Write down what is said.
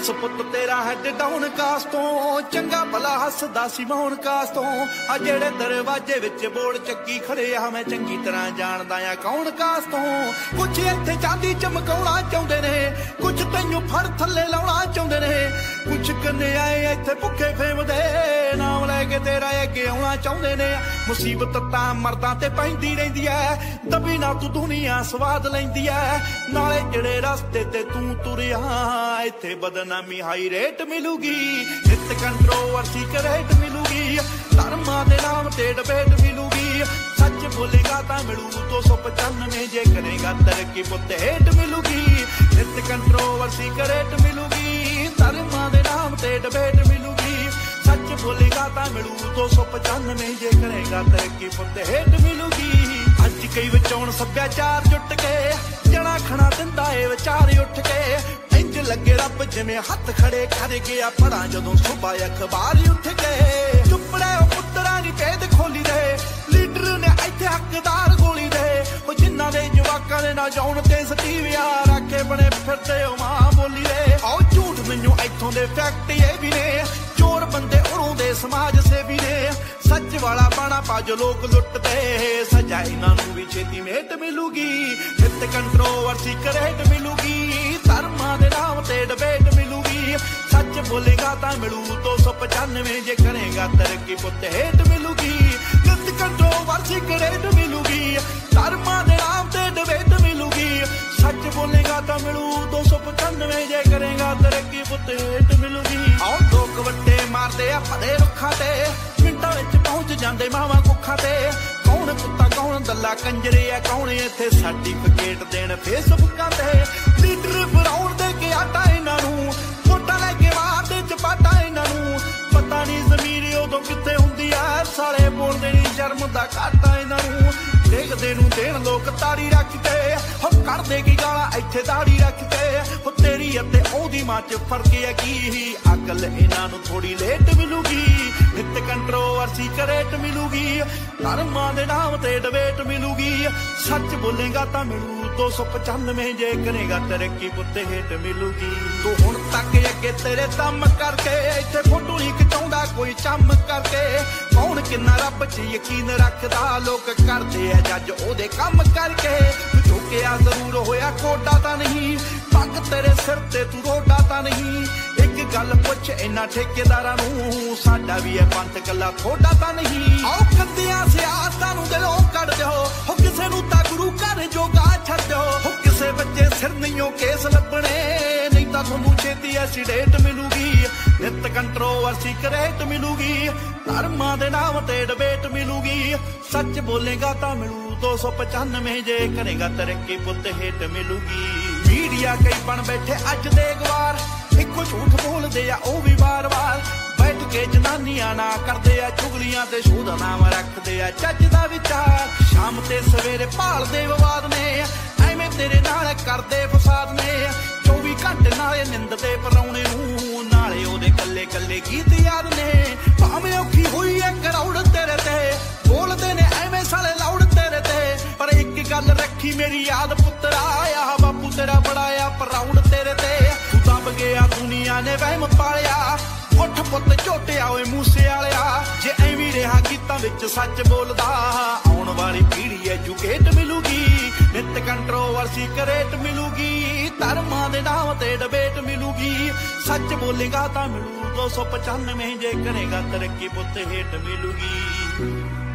ਜੱਸ ਪੁੱਤ ਤੇਰਾ head down ਕਾਸ ਤੋਂ ਚੰਗਾ ਭਲਾ ਹੱਸਦਾ ਸੀ ਮੌਨ ਕਾਸ ਤੋਂ ਆ ਜਿਹੜੇ ਦਰਵਾਜ਼ੇ ਵਿੱਚ ਬੋੜ ਚੱਕੀ ਖੜੇ ਆ, ਮੈਂ ਚੰਗੀ ਤਰ੍ਹਾਂ ਜਾਣਦਾ ਆ ਕੌਣ ਕਾਸ ਤੋਂ ਕੁਛ ਇੱਥੇ ਚਾਂਦੀ ਚਮਕਾਉਣਾ ਚਾਹੁੰਦੇ ਨੇ, ਕੁਛ ਤੈਨੂੰ ਫੜ ਥੱਲੇ ਲਾਉਣਾ ਚਾਹੁੰਦੇ ਨੇ। ਕੁਛ ਕੰਨੇ ਇੱਥੇ ਭੁੱਖੇ ਫੇਮਦੇ ਨਾਮ ਲੈ ਕੇ ਤੇਰਾ ਅੱਗੇ ਆਉਣਾ ਚਾਹੁੰਦੇ ਨੇ ਮੁਸੀਬਤ ਤਾਂ ਮਰਦਾਂ ਤੇ ਪੈਂਦੀ ਰਹਿੰਦੀ ਐ ਦਬੀ ਨਾ ਤੂੰ ਦੁਨੀਆ ਸਵਾਦ ਲੈਂਦੀ ਐ ਨਾਲੇ ਜਿਹੜੇ ਰਸਤੇ ਤੇ ਤੂੰ ਤੁਰਿਆ, ਇੱਥੇ ਬਦਨਾਮੀ ਹਾਈ ਰੇਟ ਮਿਲੂਗੀ। ਨਿਤ ਕੰਟਰੋਵਰਸੀ ਕਰੇਟ ਮਿਲੂਗੀ। ਧਰਮਾਂ ਦੇ ਨਾਮ ਤੇ ਡਿਬੇਟ ਮਿਲੂਗੀ। ਸੱਚ ਬੋਲੇਗਾ ਤਾਂ ਮਿਲੂ 295 ਜੇ ਕਰੇਗਾ ਤਰੱਕੀ ਪੁੱਤ ਹੇਟ ਮਿਲੂਗੀ। ਨਿਤ ਕੰਟਰੋਵਰਸੀ ਕਰੇਟ ਮਿਲੂਗੀ। ਧਰਮਾਂ ਦੇ ਨਾਮ ਤੇ ਡਿਬੇਟ ਮਿਲੂਗੀ। ਸੱਚ ਬੋਲੇਗਾ ਤਾਂ ਮਿਲੂ 295 ਜੇ ਕਰੇਗਾ ਤਰੱਕੀ ਪੁੱਤ ਹੇਟ ਮਿਲੂਗੀ। ਅੱਜ ਕਈ ਵਿਚੌਣ ਸੱਭਿਆਚਾਰ ਜੁੱਟ ਕੇ ਜਣਾ ਖਣਾ ਦਿੰਦਾ ਏ ਵਿਚਾਰ ਉੱਠ ਕੇ। ਇੰਜ ਲੱਗੇ ਰੱਬ ਜਿਵੇਂ ਹੱਥ ਖੜੇ ਕਰ ਗਿਆ ਪੜਾਂ ਜਦੋਂ ਸੁਬਾ ਅਖਬਾਰ ਉੱਠ ਕੇ। ਚੁੱਪੜੇ ਉਹ ਪੁੱਤਰਾਂ ਦੀ ਭੇਦ ਖੋਲੀ ਦੇ, ਲੀਡਰ ਨੇ ਇੱਥੇ ਹੱਕਦਾਰ ਗੋਲੀ ਦੇ। ਉਹ ਜਿਨ੍ਹਾਂ ਦੇ ਜਵਾਕਾਂ ਦੇ ਨਾ ਜਾਉਣ ਤੇ ਸਟੀਵਿਆ ਰੱਖੇ ਬਣੇ ਫਿਰਦੇ ਉਹ ਮਾਂ ਬੋਲੀ ਦੇ। ਆਓ ਝੂਠ ਮੈਨੂੰ ਇੱਥੋਂ ਦੇ ਫੈਕਟ ਇਹ ਵੀ ਨੇ। ਚੋਰ ਬੰਦੇ ਉਰੋਂ ਦੇ ਸਮਾਜ ਸੇਵੀ ਨੇ। ਸੱਚ ਵਾਲਾ ਬਾਣਾ ਪਾ ਲੋਕ ਲੁੱਟਦੇ। ਸਜ਼ਾ ਇਹਨਾਂ ਨੂੰ ਵੀ ਛੇਤੀ ਮੇਟ ਮਿਲੂਗੀ। ਨਿਤ ਕੰਟਰੋਵਰਸੀ ਕਰੇਟ ਮਿਲੂਗੀ। ਧਰਮਾਂ ਦੇ ਨਾਮ ਤੇ ਡਿਬੇਟ ਮਿਲੂਗੀ। ਸੱਚ ਬੋਲੇਗਾ ਤਾਂ ਮਿਲੂ। 295 ਜੇ ਕਰੇਗਾ ਤਰੱਕੀ ਪੁੱਤ ਹੇਟ ਮਿਲੂਗੀ। ਕੰਟਰੋਵਰਸੀ ਕਰੇਟ ਮਿਲੂਗੀ। ਧਰਮਾਂ ਦੇ ਨਾਮ ਤੇ ਡਿਬੇਟ ਮਿਲੂਗੀ। ਸੱਚ ਬੋਲੇਗਾ ਤਾਂ ਮਿਲੂ 295 ਜੇ ਕਰੇਗਾ, ਤਰੱਕੀ ਪੁੱਤ ਹੇਟ ਮਿਲੂਗੀ। ਆਓ ਲੋਕ ਵੱਟੇ ਮਾਰਦੇ ਆ ਫੜੇ ਰੁੱਖਾਂ ਤੇ। ਮਿੰਟਾਂ ਵਿੱਚ ਪਹੁੰਚ ਜਾਂਦੇ ਮਾਵਾਂ ਕੁੱਖਾਂ ਤੇ। ਕੌਣ ਕੁੱਤਾ, ਕੌਣ ਦੱਲਾ ਕੰਜਰੇ ਆ, ਕੌਣ ਇੱਥੇ ਸਰਟੀਫਿਕੇਟ ਦੇਣ ਫੇਸਬੁੱਕਾਂ ਤੇ। ਲੀਡਰ ਫਰਾਉਣ ਦੇ ਕੇ ਆਟਾ ਦਾ ਘਾਟਾ ਇਹਨਾਂ ਨੂੰ। ਦੇਖਦੇ ਨੂੰ ਦੇਣ ਲੋਕ ਤਾੜੀ ਰੱਖ ਕੇ ਹੋ ਕਰਦੇ ਕੀ ਗਾਲਾਂ, ਇੱਥੇ ਦਾੜੀ ਰੱਖ ਕੇ ਹੋ ਤੇਰੀ ਅਤੇ ਉਹਦੀ ਮਾਂ ਚ ਫ਼ਰਕ ਹੈ ਕੀ? ਅਕਲ ਇਹਨਾਂ ਨੂੰ ਥੋੜੀ ਲੇਟ ਮਿਲੂਗੀ। ਨਿਤ ਕੰਟਰੋਵਰਸੀ ਕਰੇਟ ਮਿਲੂਗੀ। ਧਰਮਾਂ ਦੇ ਨਾਮ ਤੇ ਡਿਬੇਟ ਮਿਲੂਗੀ। ਸੱਚ ਬੋਲੇਗਾ ਤਾਂ ਮਿਲੂ। 295 ਜੇ ਕਰੇਗਾ ਤਰੱਕੀ ਪੁੱਤੇ ਹੇਟ ਮਿਲੂਗੀ। ਤੂੰ ਹੁਣ ਤੱਕ ਅੱਗੇ ਤੇਰੇ ਦਮ ਕਰਕੇ ਇੱਥੇ ਫੋਟੋ ਨਹੀਂ ਖਿਚਾਉਂਦਾ ਕੋਈ ਚੰਮ ਕਰਕੇ। ਕੌਣ ਕਿੰਨਾ ਰੱਬ 'ਚ ਯਕੀਨ ਰੱਖਦਾ, ਲੋਕ ਕਰਦੇ ਆ ਜੱਜ ਉਹਦੇ ਕੰਮ ਕਰਕੇ। ਤੂੰ ਝੁਕਿਆ ਜ਼ਰੂਰ ਹੋਇਆ ਕੋਡਾ ਤਾਂ ਨਹੀਂ ਪੱਗ ਤੇਰੇ ਸਿਰ ਤੇ ਤੂੰ ਰੋਡਾ ਤਾਂ ਨਹੀਂ। ਇੱਕ ਗੱਲ ਪੁੱਛ ਇਹਨਾਂ ਠੇਕੇਦਾਰਾਂ ਨੂੰ, ਸਾਡਾ ਵੀ ਇਹ ਪੰਥ ਕੱਲਾ ਥੋੜਾ ਤਾਂ ਨਹੀਂ। ਛੇਤੀ ਐਸੀਡੇਟ ਮਿਲੂਗੀ। ਨਿਤ ਕੰਟਰੋਵਰਸੀ ਕਰੇਟ ਮਿਲੂਗੀ। ਧਰਮਾਂ ਦੇ ਨਾਮ ਤੇ ਡਿਬੇਟ ਮਿਲੂਗੀ। ਸੱਚ ਬੋਲੇਗਾ ਤਾਂ ਮਿਲੂ 295 ਜੇ ਕਰੇਗਾ ਤਰੱਕੀ ਪੁੱਤ ਹੇਟ ਮਿਲੂਗੀ। ਮੀਡੀਆ ਕਈ ਬਣ ਬੈਠੇ ਅੱਜ ਦੇ ਗਵਾਰ। ਇੱਕੋ ਝੂਠ ਬੋਲਦੇ ਆ, ਉਹ ਵੀ ਵਾਰ-ਵਾਰ। ਬੈਠ ਕੇ ਜਨਾਨੀਆਂ ਨਾ ਕਰਦੇ ਆ, ਚੁਗਲੀਆਂ ਤੇ ਸ਼ੋਧ ਨਾਮ ਰੱਖਦੇ ਆ, ਚੱਜ ਦਾ ਵਿਚਾਰ। ਸ਼ਾਮ ਤੇ ਸਵੇਰੇ ਭਾਲਦੇ ਵਿਵਾਦ ਨੇ। ਐਵੇਂ ਤੇਰੇ ਨਾਲ ਕਰਦੇ ਉਹਦੇ ਗੀਤ ਯਾਦ ਨੇ। ਭਾਵੇਂ ਔਖੀ ਹੋਈ ਐ ਕਰਾਉੜ ਤੇਰੇ ਤੇ। ਬੋਲਦੇ ਨੇ ਐਵੇਂ ਸਾਲੇ ਲਾਉੜ ਤੇਰੇ ਤੇ। ਪਰ ਇੱਕ ਗੱਲ ਰੱਖੀ ਮੇਰੀ ਯਾਦ ਪੁੱਤਰਾ ਆ ਬਾਪੂ ਤੇਰਾ ਬੜਾ ਆ ਪਰਾਉੜ ਤੇਰੇ ਤੇ। ਤੂੰ ਦਬ ਗਿਆ ਦੁਨੀਆ ਨੇ ਵਹਿਮ ਪਾਲਿਆ। ਉੱਠ ਪੁੱਤ ਝੋਟਿਆ ਓਏ ਮੂਸੇ ਵਾਲਿਆ। ਜੇ ਐਵੇਂ ਰਿਹਾ ਗੀਤਾਂ ਵਿੱਚ ਸੱਚ ਬੋਲਦਾ ਆਉਣ ਵਾਲੀ ਪੀੜ੍ਹੀ ਐਜੂਕੇਟ ਮਿਲੂਗੀ। ਨਿਤ ਕੰਟਰੋਵਰਸੀ ਕਰੇਟ ਮਿਲੂਗੀ। ਧਰਮਾਂ ਦੇ ਨਾਮ ਤੇ ਡਿਬੇਟ ਮਿਲੂਗੀ। ਸੱਚ ਬੋਲੇਗਾ ਤਾਂ ਮਿਲੂ। 295 ਜੇ ਕਰੇਗਾ, ਤਰੱਕੀ ਪੁੱਤ ਹੇਟ ਮਿਲੂਗੀ।